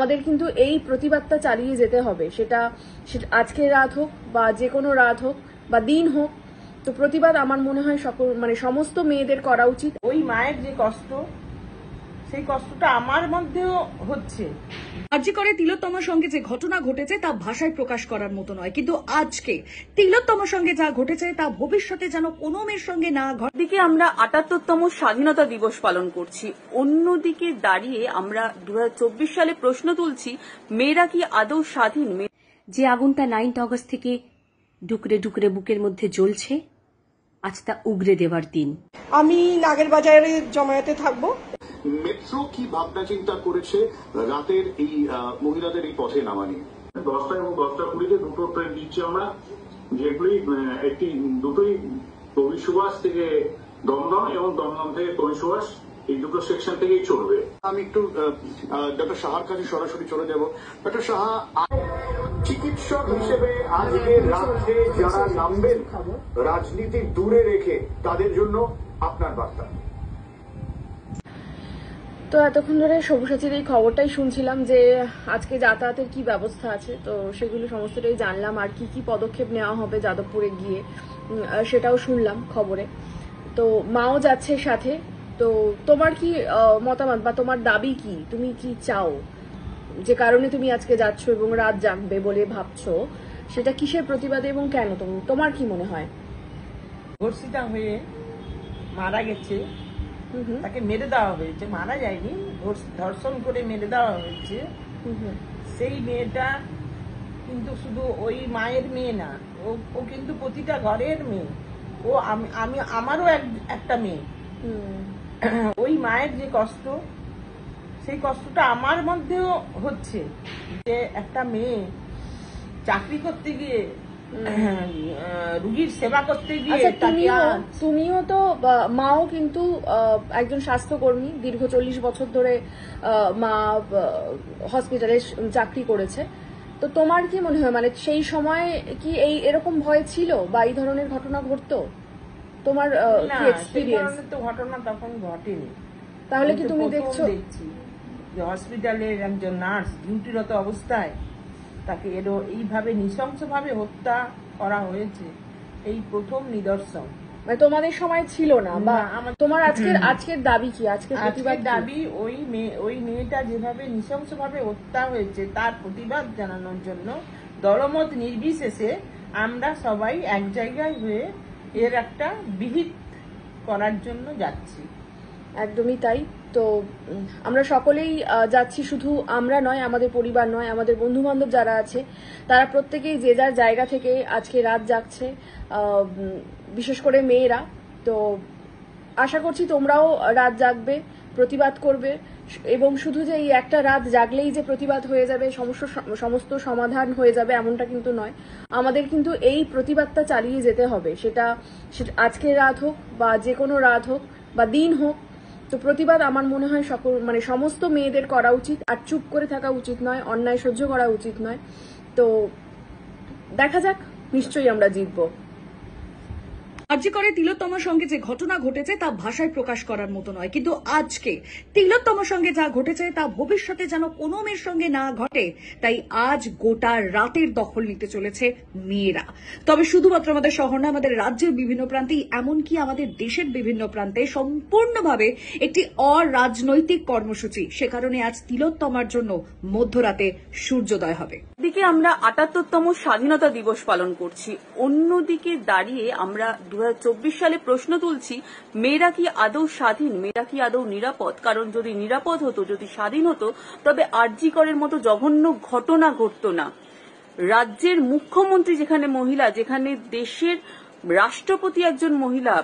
আমাদের কিন্তু এই প্রতিবাদটা চালিয়ে যেতে হবে। সেটা আজকে রাত হোক বা যে কোনো রাত হোক বা দিন হোক, তো প্রতিবাদ আমার মনে হয় সকল মানে সমস্ত মেয়েদের করা উচিত। ওই মায়ের যে কষ্ট, সেই কষ্টটা আমার মধ্যেও হচ্ছে। আর্জি করে তিলোত্তমার সঙ্গে যে ঘটনা ঘটেছে তা ভাষায় প্রকাশ করার মতো নয়। কিন্তু আজকে তিলোত্তমার সঙ্গে যা ঘটেছে তা ভবিষ্যতে যেন কোনো মেয়ের সঙ্গে না ঘটে দিকে আমরা আটাত্তরতম স্বাধীনতা দিবস পালন করছি অন্যদিকে দাঁড়িয়ে আমরা দু হাজার চব্বিশ সালে প্রশ্ন তুলছি মেয়েরা কি আদৌ স্বাধীন? যে আগুনটা নাইনথ অগস্ট থেকে ডুকরে ডুকরে বুকের মধ্যে জ্বলছে আজ তা উগরে দেওয়ার দিন। আমি নাগের বাজারে জমায়েতে থাকব। মেট্রো কি ভাবনা চিন্তা করেছে রাতের এই মহিলাদের এই পথে নামা নিয়ে? দশটা এবং দশটা কুড়িতে দুটো ট্রেন দিচ্ছি আমরা। যেগুলি একটি দুটোই কবি সুভাষ থেকে দমদম এবং দমদম থেকে কবি সুভাষ এই দুটো সেকশন থেকেই চলবে। আমি একটু ডক্টর সাহার কাছে সরাসরি চলে যাব। ডক্টর সাহা চিকিৎসক হিসেবে আজকে রাজ্যে যারা নামবেন রাজনীতি দূরে রেখে তাদের জন্য আপনার বার্তা। তো এতক্ষণ ধরে সবুসাচির এই খবরটাই শুনছিলাম যে আজকে যাতায়াতের কি ব্যবস্থা আছে। তো সেগুলো সমস্তটাই জানলাম আর কি কি পদক্ষেপ নেওয়া হবে যাদবপুরে গিয়ে। সেটাও শুনলাম খবরে। তো মাও যাচ্ছে সাথে। তো তোমার কি মতামত বা তোমার দাবি কি? তুমি কি চাও? যে কারণে তুমি আজকে যাচ্ছ এবং রাত জাগবে বলে ভাবছ, সেটা কিসের প্রতিবাদে এবং কেন? তুমি তোমার কি মনে হয়? হয়ে মারা গেছে। তাকে মেরে দেওয়া হয়েছে মারা যায়নি ধর্ষ- ধর্ষণ করে মেরে দেওয়া হয়েছে। সেই মেয়েটা কিন্তু শুধু ওই মায়ের মেয়ে না ও ও কিন্তু প্রতিটা ঘরের মেয়ে। ও আমি আমি আমারও এক- একটা মেয়ে। ওই মায়ের যে কষ্ট সেই কষ্টটা আমার মধ্যেও হচ্ছে যে একটা মেয়ে চাকরি করতে গিয়ে রুগীর সেবা করতে গিয়ে আচ্ছা তুমিও তো মাও কিন্তু একজন স্বাস্থ্যকর্মী দীর্ঘ চল্লিশ বছর ধরে মা হসপিটালে চাকরি করেছে। তো তোমার কি মনে হয় মানে সেই সময় কি এই এরকম ভয় ছিল বা এই ধরনের ঘটনা ঘটতো? তোমার এক্সপিরিয়েন্স তো ঘটনা তখন ঘটেনি। তাহলে কি তুমি দেখছ? দেখছি হসপিটালের একজন নার্স ডিউটিরত অবস্থায় তাকে এরও এইভাবে নৃশংসভাবে হত্যা করা হয়েছে। এই প্রথম নিদর্শন। মানে তোমাদের সময় ছিল না বা আমার- তোমার আজকের আজকের দাবি কি? আজকের প্রতিবাদ দাবি ওই মেয়ে ওই মেয়েটা যেভাবে নৃশংসভাবে হত্যা হয়েছে তার প্রতিবাদ জানানোর জন্য দলমত নির্বিশেষে আমরা সবাই এক জায়গায় হয়ে এর একটা বিহিত করার জন্য যাচ্ছি। একদমই তাই। তো আমরা সকলেই যাচ্ছি শুধু আমরা নয় আমাদের পরিবার নয় আমাদের বন্ধু বান্ধব যারা আছে তারা প্রত্যেকেই যে যার জায়গা থেকে আজকে রাত উম, বিশেষ করে মেয়েরা। তো আশা করছি তোমরাও রাত জাগবে প্রতিবাদ করবে এবং শুধু যে এই একটা রাত জাগলেই যে প্রতিবাদ হয়ে যাবে সমস্ত সমস্ত সমাধান হয়ে যাবে এমনটা কিন্তু নয়। আমাদের কিন্তু এই প্রতিবাদটা চালিয়ে যেতে হবে। সেটা আজকের রাত হোক বা যে কোনো রাত হোক বা দিন হোক তো প্রতিবাদ আমার মনে হয় সকল মানে সমস্ত মেয়েদের করা উচিত, আর চুপ করে থাকা উচিত নয়, অন্যায় সহ্য করা উচিত নয়। তো দেখা যাক, নিশ্চয়ই আমরা জিতবো। করে তিলোত্তমার সঙ্গে যে ঘটনা ঘটেছে তা ভাষায় প্রকাশ করার মতো নয়। কিন্তু আজকে তিলোত্তমার সঙ্গে যা ঘটেছে তা ভবিষ্যতে যেন কোনো মেয়ের সঙ্গে না ঘটে, তাই আজ গোটা রাতের দখল নিতে চলেছে মেয়েরা। তবে শুধুমাত্র আমাদের শহর না আমাদের রাজ্যের বিভিন্ন প্রান্তেই এমনকি আমাদের দেশের বিভিন্ন প্রান্তে সম্পূর্ণভাবে একটি অরাজনৈতিক কর্মসূচি। সে কারণে আজ তিলোত্তমার জন্য মধ্যরাতে সূর্যোদয় হবে। দিকে আমরা আটাত্তরতম স্বাধীনতা দিবস পালন করছি। অন্যদিকে দাঁড়িয়ে আমরা দু সালে প্রশ্ন তুলছি, মেয়েরা কি আদৌ স্বাধীন? মেয়েরা কি আদৌ নিরাপদ? কারণ যদি নিরাপদ হতো, যদি স্বাধীন হতো, তবে আরজি করের মতো জঘন্য ঘটনা ঘটতো না। রাজ্যের মুখ্যমন্ত্রী যেখানে মহিলা, যেখানে দেশের রাষ্ট্রপতি একজন মহিলা,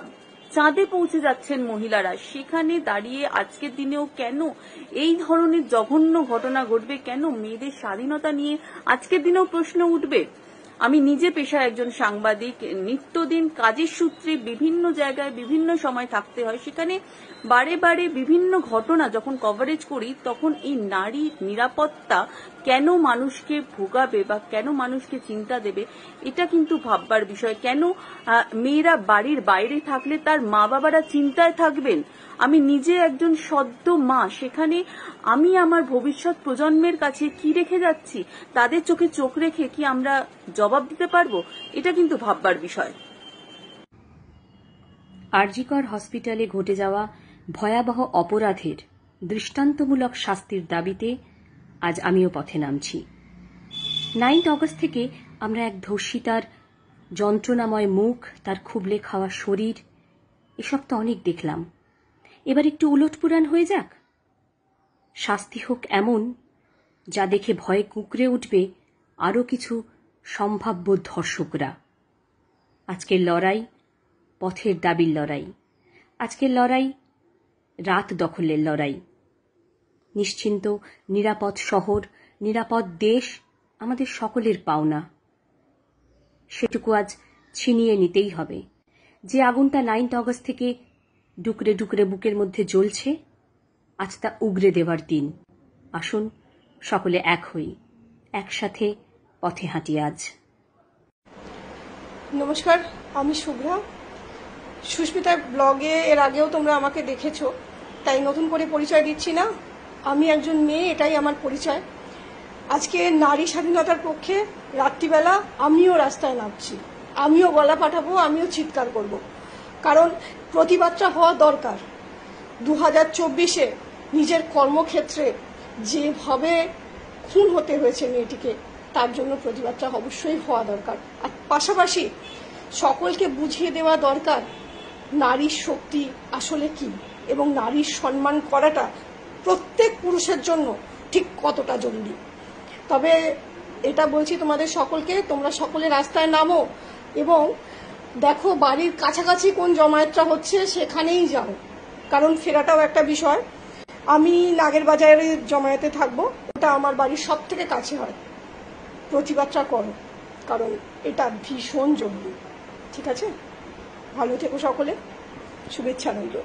চাঁদে পৌঁছে যাচ্ছেন মহিলারা, সেখানে দাঁড়িয়ে আজকের দিনেও কেন এই ধরনের জঘন্য ঘটনা ঘটবে? কেন মেয়েদের স্বাধীনতা নিয়ে আজকের দিনেও প্রশ্ন উঠবে? আমি নিজে পেশায় একজন সাংবাদিক, নিত্যদিন কাজের সূত্রে বিভিন্ন জায়গায় বিভিন্ন সময় থাকতে হয়। সেখানে বারে বারে বিভিন্ন ঘটনা যখন কভারেজ করি, তখন এই নারী নিরাপত্তা কেন মানুষকে ভোগাবে বা কেন মানুষকে চিন্তা দেবে, এটা কিন্তু ভাববার বিষয়। কেন মেয়েরা বাড়ির বাইরে থাকলে তার মা বাবারা চিন্তায় থাকবেন? আমি নিজে একজন সদ্য মা, সেখানে আমি আমার ভবিষ্যৎ প্রজন্মের কাছে কি রেখে যাচ্ছি? তাদের চোখে চোখ রেখে কি আমরা জবাব দিতে পারব? এটা কিন্তু ভাববার বিষয়। আরজিকর হসপিটালে ঘটে যাওয়া ভয়াবহ অপরাধের দৃষ্টান্তমূলক শাস্তির দাবিতে আজ আমিও পথে নামছি। নাইন্থ অগস্ট থেকে আমরা এক ধর্ষিতার যন্ত্রণাময় মুখ, তার খুবলে খাওয়া শরীর, এসব তো অনেক দেখলাম। এবার একটু উলটপুরাণ হয়ে যাক? শাস্তি হোক এমন, যা দেখে ভয়ে কুঁকড়ে উঠবে আরও কিছু সম্ভাব্য ধর্ষকরা। আজকের লড়াই পথের দাবির লড়াই। আজকের লড়াই রাত দখলের লড়াই। নিশ্চিন্ত, নিরাপদ শহর, নিরাপদ দেশ আমাদের সকলের পাওনা। সেটুকু আজ ছিনিয়ে নিতেই হবে। যে আগুনটা নাইন্থ অগস্ট থেকে ডুকরে ডুকরে বুকের মধ্যে জ্বলছে, আজ তা উগরে দেওয়ার দিন। আসুন, সকলে এক হই, একসাথে পথে হাঁটি আজ। নমস্কার, আমি শুভ্রা। সুস্মিতার ব্লগে এর আগেও তোমরা আমাকে দেখেছ, তাই নতুন করে পরিচয় দিচ্ছি না। আমি একজন মেয়ে, এটাই আমার পরিচয়। আজকে নারী স্বাধীনতার পক্ষে রাত্রিবেলা আমিও রাস্তায় নামছি। আমিও গলা পাঠাবো, আমিও চিৎকার করব। কারণ প্রতিবাদটা হওয়া দরকার। দু হাজার চব্বিশে নিজের কর্মক্ষেত্রে যেভাবে খুন হতে হয়েছে মেয়েটিকে, তার জন্য প্রতিবাদটা অবশ্যই হওয়া দরকার। আর পাশাপাশি সকলকে বুঝিয়ে দেওয়া দরকার নারীর শক্তি আসলে কি? এবং নারীর সম্মান করাটা প্রত্যেক পুরুষের জন্য ঠিক কতটা জরুরি? তবে এটা বলছি তোমাদের সকলকে, তোমরা সকলে রাস্তায় নামো এবং দেখো বাড়ির কাছাকাছি কোন জমায়েতটা হচ্ছে সেখানেই যাও। কারণ ফেরাটাও একটা বিষয়। আমি নাগের বাজারে জমায়েতে থাকব, ওটা আমার বাড়ির সব থেকে কাছে হয়। প্রতিবাদটা করো, কারণ এটা ভীষণ জরুরি। ঠিক আছে? ভালো থেকো সকলে। শুভেচ্ছা রইল।